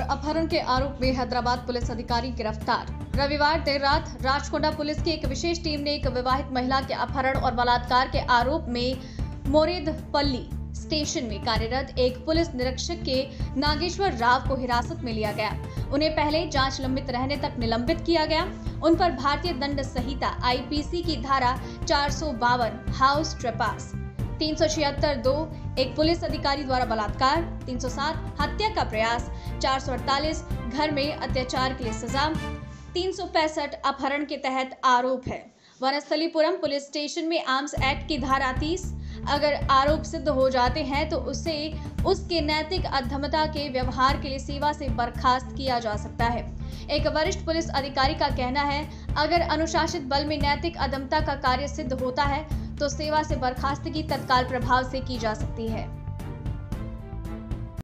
अपहरण के आरोप में हैदराबाद पुलिस अधिकारी गिरफ़्तार। रविवार देर रात राजकोंडा पुलिस की एक विशेष टीम ने एक विवाहित महिला के अपहरण और बलात्कार के आरोप में मोरेदपल्ली स्टेशन में कार्यरत एक पुलिस निरीक्षक के नागेश्वर राव को हिरासत में लिया गया। उन्हें पहले जाँच लंबित रहने तक निलंबित किया गया। उन पर भारतीय दंड संहिता आईपीसी की धारा चार सौ बावन, हाउस ट्रेपास, तीन सौ छिहत्तर दो, एक पुलिस अधिकारी द्वारा बलात्कार 307 हत्या का प्रयास 448 घर में अत्याचार के लिए सजा। तीन सौ पैंसठ अपहरण के तहत आरोप है। वनस्थलीपुरम पुलिस स्टेशन में आर्म्स एक्ट की धारा 30 अगर आरोप सिद्ध हो जाते हैं तो उसे उसके नैतिक अधमता के व्यवहार के लिए सेवा से बर्खास्त किया जा सकता है। एक वरिष्ठ पुलिस अधिकारी का कहना है, अगर अनुशासित बल में नैतिक अदमता का कार्य सिद्ध होता है तो सेवा से बर्खास्तगी तत्काल प्रभाव से की जा सकती है।